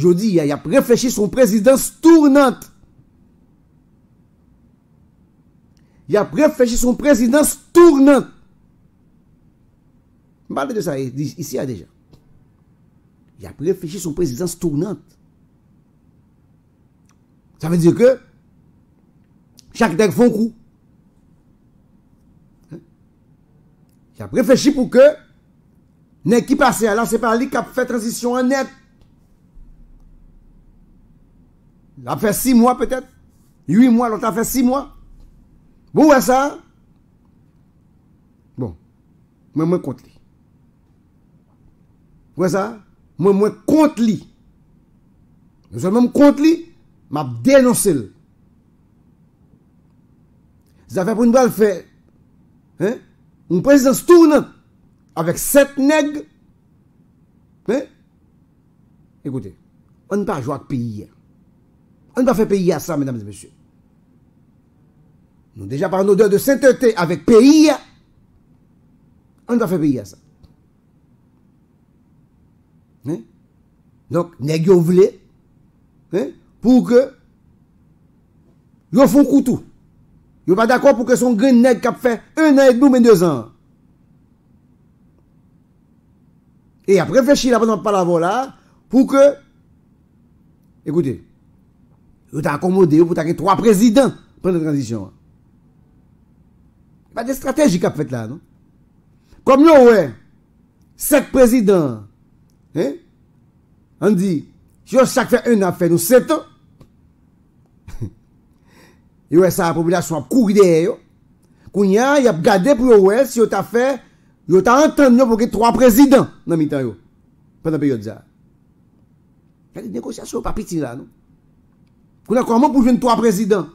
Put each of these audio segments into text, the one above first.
je dis, il a réfléchi son présidence tournante. Il a réfléchi son présidence tournante. Je parle de ça ici déjà. Il a réfléchi son présidence tournante. Ça veut dire que chaque deck font coup. Hein? Il a réfléchi pour que n'est qui passe là, c'est pas lui qui a fait transition en net. Il a fait six mois peut-être. Huit mois, l'autre a fait six mois. Bon, ouais, ça? Bon. Moi, moi, contre lui. Ouais, ça? Moi, moi, contre lui. Je suis même m'a dénoncé. Ça fait pour une balle faire, hein, une présidence tournante avec sept nègres. Hein? Écoutez, on ne pas jouer avec pays. On ne peut pas faire pays à ça, mesdames et messieurs. Nous déjà par une odeur de sainteté avec pays. On ne peut pas faire pays à ça. Hein? Donc, nègres voulaient hein? pour que ils font couteau. Ils pas d'accord pour que son grand nègre qui fait un an et demi, mais deux ans. Et après réfléchir là pendant la là pour que écoutez, Vous avez accommodé pour que trois présidents pendant la transition. Pas de stratégie qu'a fait là, non? Comme nous, ouais, cinq présidents, hein? On dit, chaque fait un affaire, nous sept ans. Et ouais, ça, la population a couru derrière. Kounya, y a gardé pour ouais, si on t'a fait, yo t'a entendu pour que trois présidents dans le temps, pendant la période ça. La négociation pas petite là, non? Comment pour jouer trois présidents?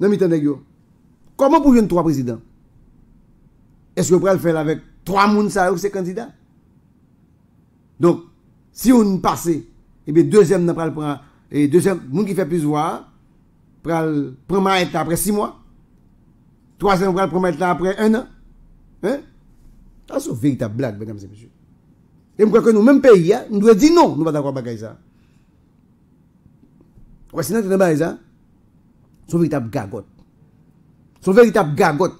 Temps yo? Comment pour jouer trois présidents? Est-ce que vous pouvez le faire avec trois moun ça ou ces candidats? Donc, si on passe, eh bien deuxième n'a pas prendre, et deuxième, moun qui fait plus voir, pral prendre après six mois. Troisième pral prendre après un an. Hein? Ça, c'est une véritable blague, mesdames et messieurs. Et je crois que nous, même pays, hein, nous devons dire non, nous ne pas d'accord avec ça. Ouais, sinon, tu n'as ça. C'est une véritable gagote. C'est une véritable gagote.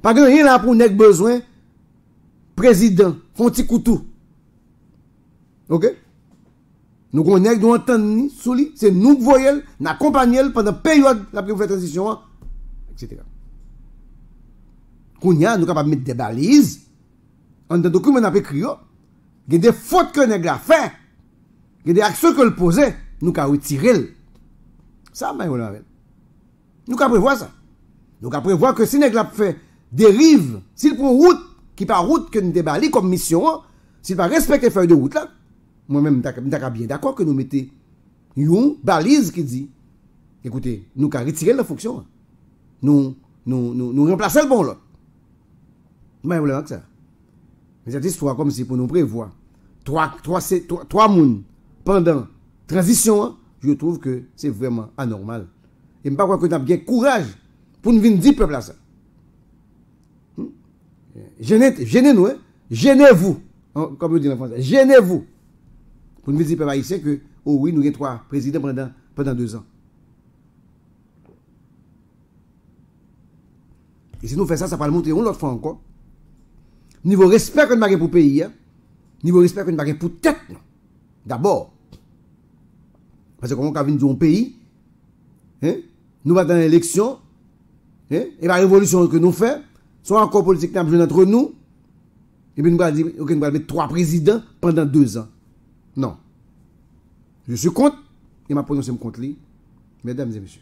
Parce que rien là pour nous besoin, président, font petit couteau. Ok? Nous connaissons, nous entendons, c'est nous qui voyons, nous accompagnons pendant la période de la transition, etc. Nous sommes capables de mettre des balises en dans document on a écrit, il y a des fautes que nèg a fait, il y a des actions que le posait, nous avons retiré. Ça, mais Nous avons prévoir ça. Nous avons prévoir que si a fait dérive, s'il prend route, qui pas route que nous débali comme mission, s'il pas respecter feuille de route là, moi-même, je bien d'accord que nous mettons une balise qui dit, écoutez, nous avons retiré la fonction. Nous, nous, nous, nous remplacer le bon là. Mais vous voulez ça. Mais cette histoire, comme si pour nous prévoir trois, trois, trois, trois mounes pendant transition, hein, je trouve que c'est vraiment anormal. Et je ne pas croire que nous avons bien courage pour nous venir dire peuple à ça. Hmm? Gênez-nous, hein? gênez-vous, hein, comme on dit en français, gênez-vous. Pour nous dire peuple haïtien que, oh oui, nous avons trois présidents pendant, pendant deux ans. Et si nous faisons ça, ça va le montrer une autre fois encore niveau respect que nous avons pour le pays, hein. niveau respect que nous avons pour tête, d'abord. Parce que quand on a un pays, hein, nous allons dans l'élection, hein, et la révolution que nous faisons, soit encore politique qui entre nous, et puis nous allons dire, ok, nous allons mettre trois présidents pendant deux ans. Non. Je suis contre, et ma prononciation contre lui, mesdames et messieurs.